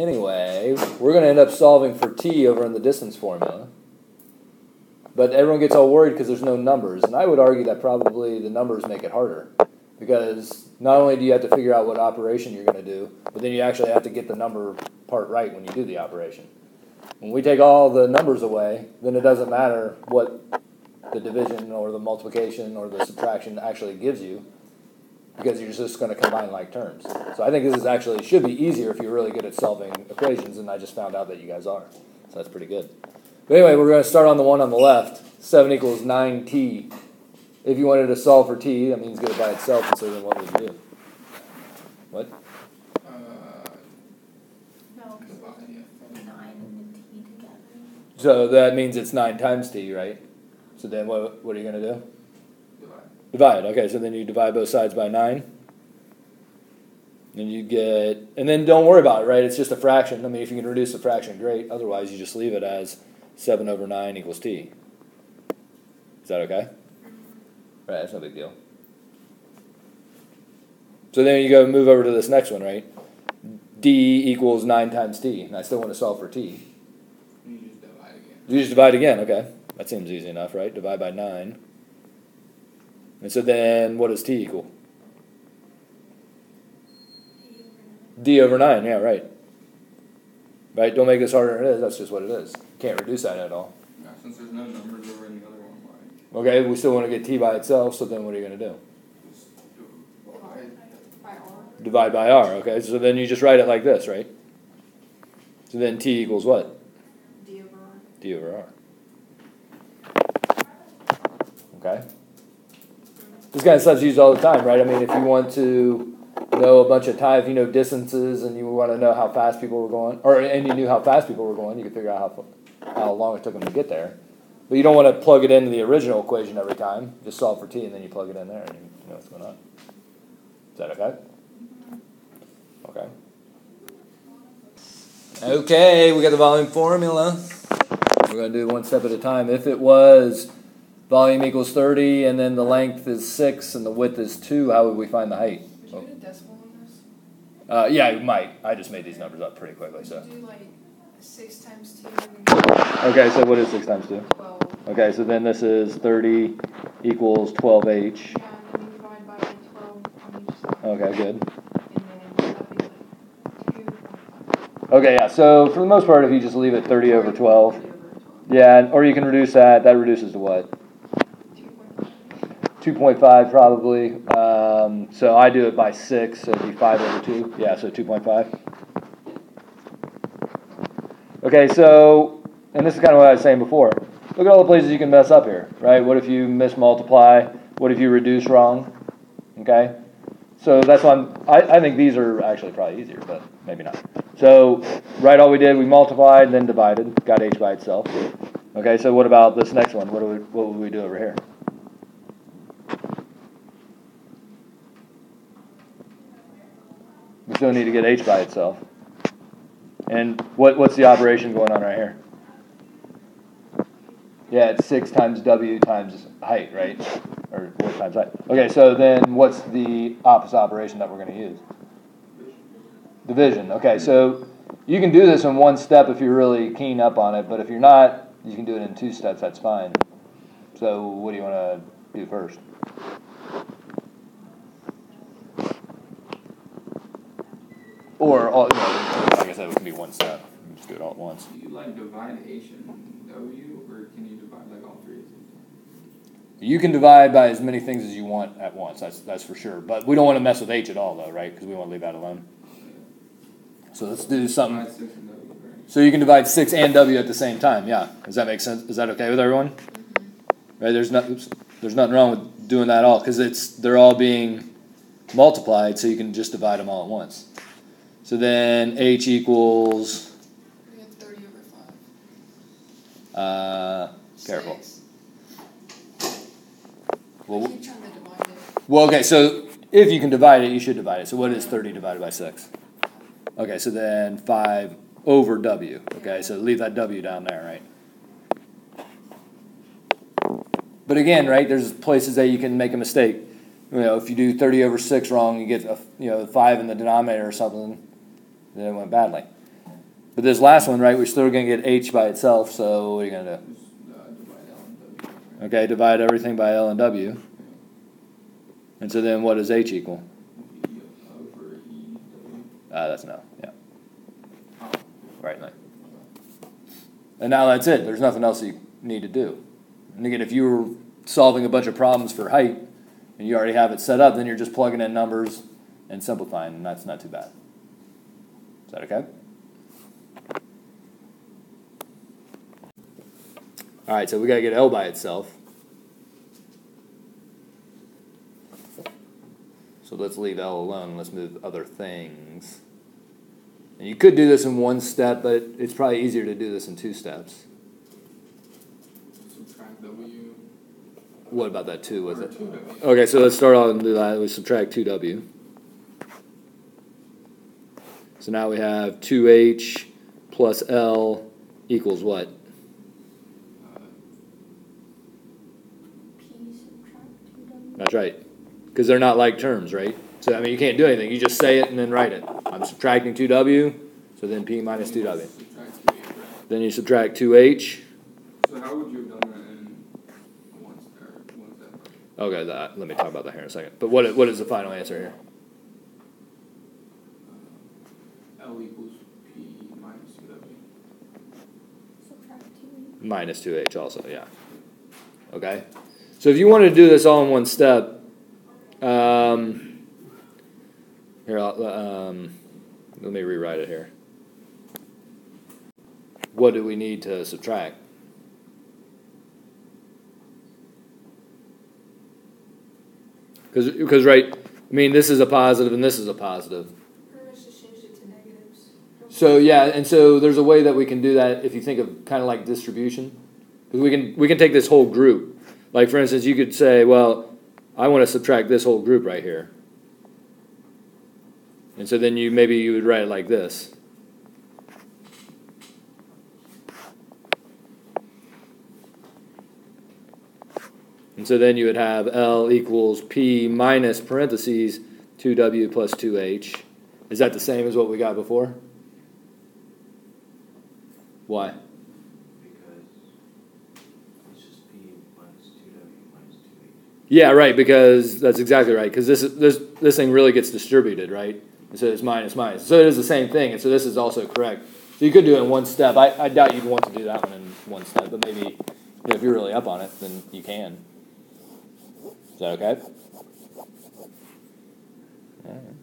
Anyway, we're going to end up solving for t over in the distance formula. But everyone gets all worried because there's no numbers. And I would argue that probably the numbers make it harder. Because not only do you have to figure out what operation you're going to do, but then you actually have to get the number part right when you do the operation. When we take all the numbers away, then it doesn't matter what the division or the multiplication or the subtraction actually gives you because you're just going to combine like terms. So I think this is actually should be easier if you're really good at solving equations, and I just found out that you guys are. So that's pretty good. But anyway, we're going to start on the one on the left. 7 equals 9t. If you wanted to solve for t, that means get it by itself, and so then what would you do? What? Uh, No, because Divide, we put nine T together. So that means it's 9 times t, right? So then what, what are you going to do? Divide. Divide. Okay, so then you divide both sides by 9. And you get, and then don't worry about it, right? It's just a fraction. I mean, if you can reduce the fraction, great. Otherwise, you just leave it as 7 over 9 equals t. Is that okay? Right, that's no big deal. So then you go move over to this next one, right? d equals 9 times t. And I still want to solve for t. You just divide again. You just divide again, okay. That seems easy enough, right? Divide by 9. And so then what does t equal? d over 9, yeah, right. Right? Don't make this harder than it is. That's just what it is. Can't reduce that at all. Now, since there's no numbers over in the other one, why? Okay, we still want to get t by itself, so then what are you going to do? Divide. By R. Divide by r, okay? So then you just write it like this, right? So then t equals what? D over R. d over r. Okay? This kind of stuff's used all the time, right? I mean, if you want to know a bunch of time, if you know distances and you want to know how fast people were going, or and you knew how fast people were going, you could figure out how, how long it took them to get there. But you don't want to plug it into the original equation every time. Just solve for t and then you plug it in there and you know what's going on. Is that okay? Okay. Okay, we got the volume formula. We're going to do one step at a time. If it was volume equals 30 and then the length is 6 and the width is 2, how would we find the height? Would you put a decimal in this? Uh, yeah, you might. I just made these numbers up pretty quickly. So. do like six times two? Okay, so what is 6 times 2? Twelve. Okay, so then this is 30 equals 12h. Yeah, and then you divide by twelve on each side. Okay, good. And then that'd be like two point five. Okay, yeah, so for the most part, if you just leave it 30 over 12, Thirty over twelve. yeah, or you can reduce that. That reduces to what? Two point five. probably. Um, so I do it by 6, so it'd be 5 over 2. Yeah, so 2.5. Okay, so, and this is kind of what I was saying before. Look at all the places you can mess up here, right? What if you mismultiply? What if you reduce wrong? Okay? So that's why I'm, I, I think these are actually probably easier, but maybe not. So, right, all we did, we multiplied, then divided, got h by itself. Okay, so what about this next one? What do we, what would we do over here? We still need to get h by itself. And what, what's the operation going on right here? Yeah, it's six times w times height, right? Or what times height? Okay, so then what's the opposite operation that we're going to use? Division. Okay, so you can do this in one step if you're really keen up on it, but if you're not, you can do it in two steps. That's fine. So what do you want to do first? Or, all, you know, I said, it can be one step. You can just do it all at once. Do you like divide H and W, or can you divide like all three at the same time? You can divide by as many things as you want at once. That's that's for sure. But we don't want to mess with h at all, though, right? Because we want to leave that alone. So let's do something. Divide six and W, right? So you can divide six and w at the same time. Yeah. Does that make sense? Is that okay with everyone? Mm-hmm. Right. There's not. Oops, there's nothing wrong with doing that at all because it's they're all being multiplied, so you can just divide them all at once. So then h equals. We had thirty over five. Uh, careful. Six. Well, keep trying to divide it. Well, okay, so if you can divide it, you should divide it. So what is 30 divided by 6? Okay, so then 5 over W. Okay, so leave that W down there, right? But again, right, there's places that you can make a mistake. You know, if you do 30 over 6 wrong, you get a, you know, 5 in the denominator or something, then it went badly. But this last one, right, we're still gonna get h by itself, so what are you do? Uh, L and W. Okay, divide everything by L and W. And so then what does h equal? V over E W. Ah, that's no, yeah, right. And now that's it, there's nothing else you need to do. And again, if you were solving a bunch of problems for height, and you already have it set up, then you're just plugging in numbers and simplifying, and that's not too bad. Is that okay? Alright, so we gotta get L by itself. So let's leave L alone, let's move other things. And you could do this in one step, but it's probably easier to do this in two steps. subtract W What about that two with or it? two. Okay, so let's start off and do that. We subtract two W. So now we have two H plus L equals what? P subtract two W. That's right. Because they're not like terms, right? So I mean, you can't do anything. You just say it and then write it. I'm subtracting two W, so then P minus two W. Subtract two H, right? Then you subtract two H. So how would you have done that in one step, one step? Okay, that, let me talk about that here in a second. But what what is the final answer here? Uh, L equals P minus two W. Subtract two minus 2h also, yeah. Okay? So if you wanted to do this all in one step, um, here, I'll, um, let me rewrite it here. What do we need to subtract? Because, because right, I mean, this is a positive and this is a positive. Pretty much just changed it to negatives. So yeah, and so there's a way that we can do that if you think of kind of like distribution. we can we can take this whole group. Like for instance, you could say, well, I want to subtract this whole group right here. And so then you maybe you would write it like this. And so then you would have L equals P minus parentheses 2W plus 2H. Is that the same as what we got before? Why? because it's just P minus two W minus two H. Yeah, right. Because that's exactly right. Because this is- this this thing really gets distributed, right? And so it's minus minus. So it is the same thing. And so this is also correct. So you could do it in one step. I, I doubt you'd want to do that one in one step, but maybe you know, if you're really up on it, then you can. Is that okay? All right.